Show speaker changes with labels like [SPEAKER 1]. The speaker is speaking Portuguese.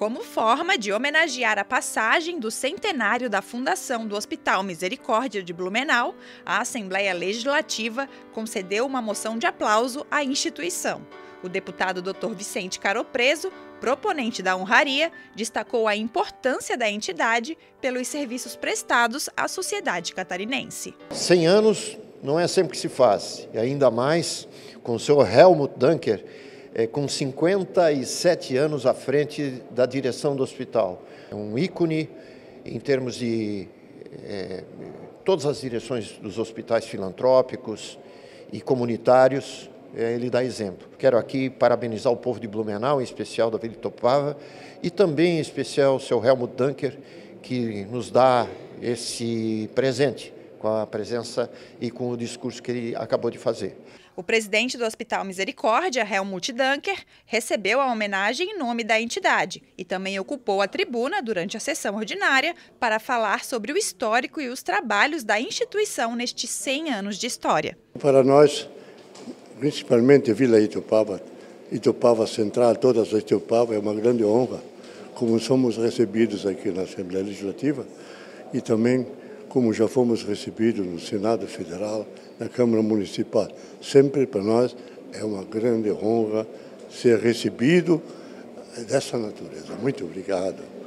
[SPEAKER 1] Como forma de homenagear a passagem do centenário da fundação do Hospital Misericórdia de Blumenau, a Assembleia Legislativa concedeu uma moção de aplauso à instituição. O deputado Dr. Vicente Caropreso, proponente da honraria, destacou a importância da entidade pelos serviços prestados à sociedade catarinense.
[SPEAKER 2] 100 anos não é sempre que se faz, e ainda mais com o seu Helmut Dunker, é, com 57 anos à frente da direção do hospital. É um ícone em termos de é, todas as direções dos hospitais filantrópicos e comunitários, é, ele dá exemplo. Quero aqui parabenizar o povo de Blumenau, em especial da Vila Topava, e também em especial o seu Helmut Dunker, que nos dá esse presente com a presença e com o discurso que ele acabou de fazer.
[SPEAKER 1] O presidente do Hospital Misericórdia, Helmut Dunker, recebeu a homenagem em nome da entidade e também ocupou a tribuna durante a sessão ordinária para falar sobre o histórico e os trabalhos da instituição nestes 100 anos de história.
[SPEAKER 3] Para nós, principalmente Vila Itupava, Itupava Central, toda a Itupava, é uma grande honra como somos recebidos aqui na Assembleia Legislativa e também como já fomos recebidos no Senado Federal, na Câmara Municipal. Sempre para nós é uma grande honra ser recebido dessa natureza. Muito obrigado.